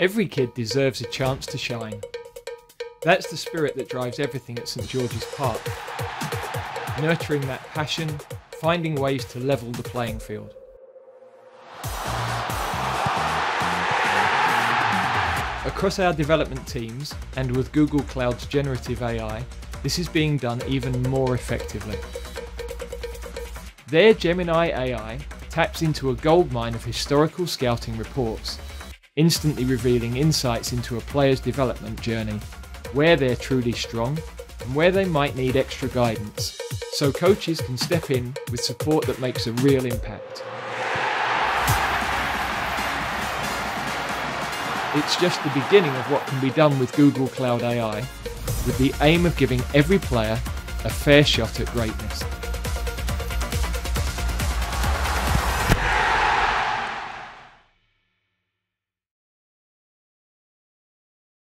Every kid deserves a chance to shine. That's the spirit that drives everything at St George's Park. Nurturing that passion, finding ways to level the playing field. Across our development teams, and with Google Cloud's generative AI, this is being done even more effectively. Their Gemini AI taps into a goldmine of historical scouting reports, instantly revealing insights into a player's development journey, where they're truly strong, and where they might need extra guidance, so coaches can step in with support that makes a real impact. It's just the beginning of what can be done with Google Cloud AI, with the aim of giving every player a fair shot at greatness.